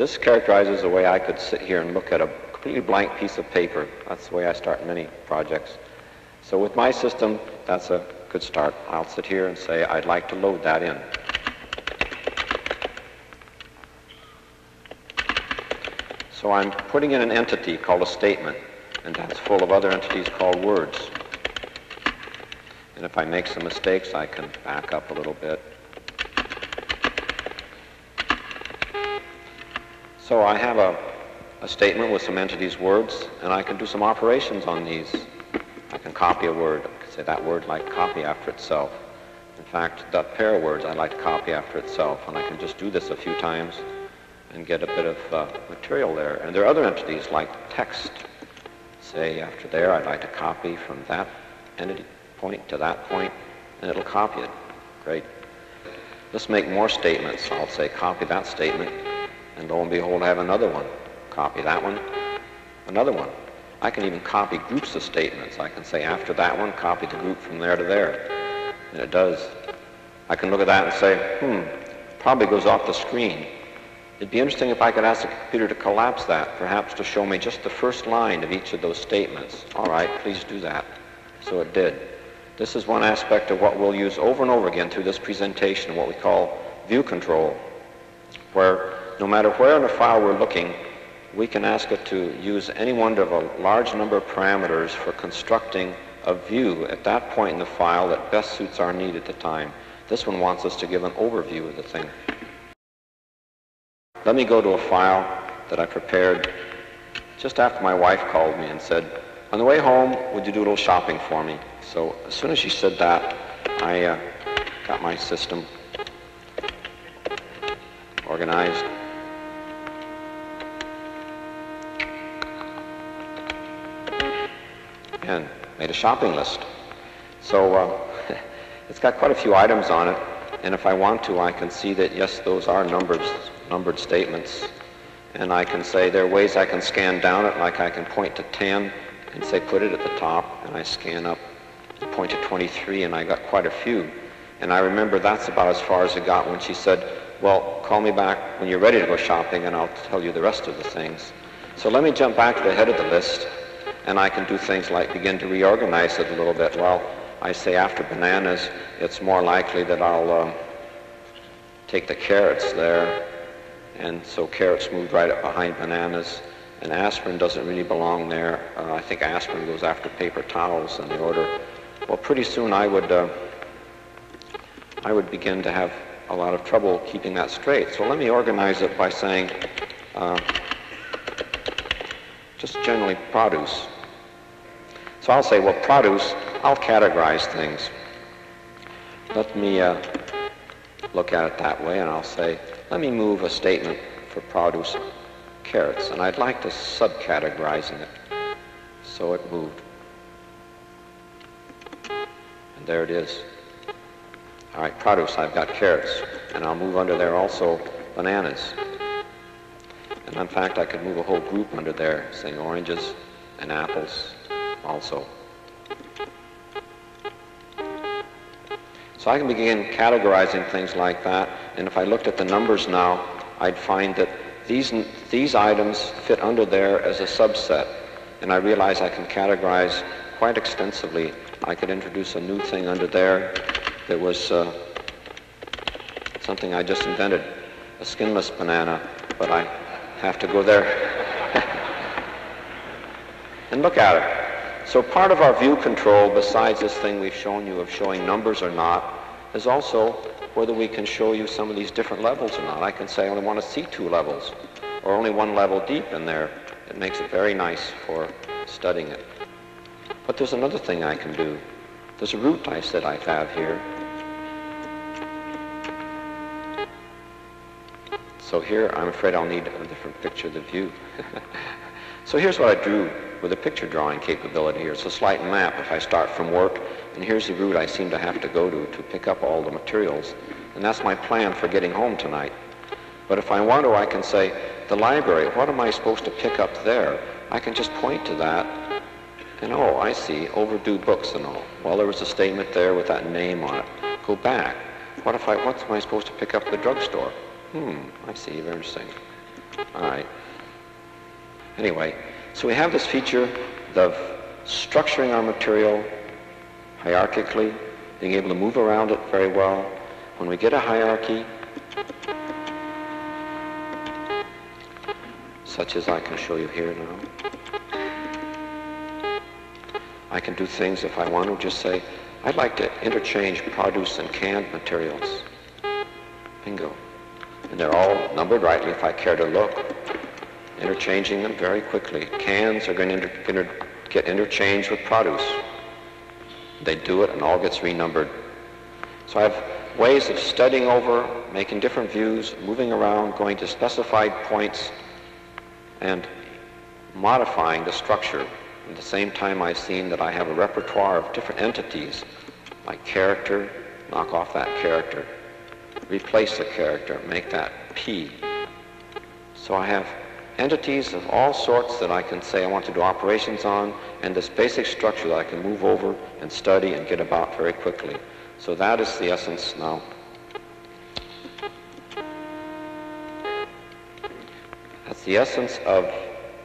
this characterizes the way I could sit here and look at a completely blank piece of paper. That's the way I start many projects. So with my system, that's a good start. I'll sit here and say, I'd like to load that in. So I'm putting in an entity called a statement, and that's full of other entities called words. And if I make some mistakes, I can back up a little bit. So I have a, a statement with some entities words, and I can do some operations on these. I can copy a word. I can say that word like copy after itself. In fact, that pair of words I'd like to copy after itself, and I can just do this a few times and get a bit of uh, material there. And there are other entities like text. Say after there, I'd like to copy from that entity point to that point, and it'll copy it. Great. Let's make more statements. I'll say copy that statement, and lo and behold, I have another one. Copy that one, another one. I can even copy groups of statements. I can say after that one, copy the group from there to there. And it does. I can look at that and say, hmm, probably goes off the screen. It'd be interesting if I could ask the computer to collapse that, perhaps to show me just the first line of each of those statements. All right, please do that. So it did. This is one aspect of what we'll use over and over again through this presentation, what we call view control, where no matter where in a file we're looking, we can ask it to use any one of a large number of parameters for constructing a view at that point in the file that best suits our need at the time. This one wants us to give an overview of the thing. Let me go to a file that I prepared just after my wife called me and said, on the way home, would you do a little shopping for me? So as soon as she said that, I uh, got my system organized. And made a shopping list. So uh, it's got quite a few items on it. And if I want to, I can see that, yes, those are numbers numbered statements. And I can say there are ways I can scan down it, like I can point to 10 and say put it at the top, and I scan up point to 23, and I got quite a few. And I remember that's about as far as it got when she said, well, call me back when you're ready to go shopping, and I'll tell you the rest of the things. So let me jump back to the head of the list, and I can do things like begin to reorganize it a little bit. Well, I say after bananas, it's more likely that I'll uh, take the carrots there and so carrots moved right up behind bananas. And aspirin doesn't really belong there. Uh, I think aspirin goes after paper towels in the order. Well, pretty soon I would, uh, I would begin to have a lot of trouble keeping that straight. So let me organize it by saying, uh, just generally produce. So I'll say, well, produce, I'll categorize things. Let me uh, look at it that way, and I'll say, let me move a statement for produce carrots, and I'd like to subcategorizing it. So it moved. And there it is. All right, produce, I've got carrots, and I'll move under there also bananas. And in fact, I could move a whole group under there, saying oranges and apples also. So I can begin categorizing things like that, and if I looked at the numbers now, I'd find that these, these items fit under there as a subset, and I realize I can categorize quite extensively. I could introduce a new thing under there that was uh, something I just invented, a skinless banana, but I have to go there and look at it. So part of our view control, besides this thing we've shown you of showing numbers or not, is also whether we can show you some of these different levels or not. I can say I only want to see two levels, or only one level deep in there. It makes it very nice for studying it. But there's another thing I can do. There's a route I said I have here. So here, I'm afraid I'll need a different picture of the view. so here's what I drew with a picture drawing capability here. It's a slight map if I start from work, and here's the route I seem to have to go to to pick up all the materials. And that's my plan for getting home tonight. But if I want to, I can say, the library, what am I supposed to pick up there? I can just point to that, and oh, I see, overdue books and all. Well, there was a statement there with that name on it. Go back. What if I, what am I supposed to pick up at the drugstore? Hmm, I see, very interesting. All right. Anyway, so we have this feature of structuring our material hierarchically, being able to move around it very well. When we get a hierarchy, such as I can show you here now, I can do things if I want to just say, I'd like to interchange produce and canned materials. Bingo. And they're all numbered rightly if I care to look. Interchanging them very quickly. Cans are going to inter- inter- get interchanged with produce. They do it and all gets renumbered. So I have ways of studying over, making different views, moving around, going to specified points, and modifying the structure at the same time, I've seen that I have a repertoire of different entities, like character, knock off that character, replace the character, make that P. So I have entities of all sorts that I can say I want to do operations on, and this basic structure that I can move over and study and get about very quickly. So that is the essence now. That's the essence of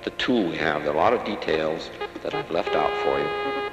the tool we have. There are a lot of details that I've left out for you.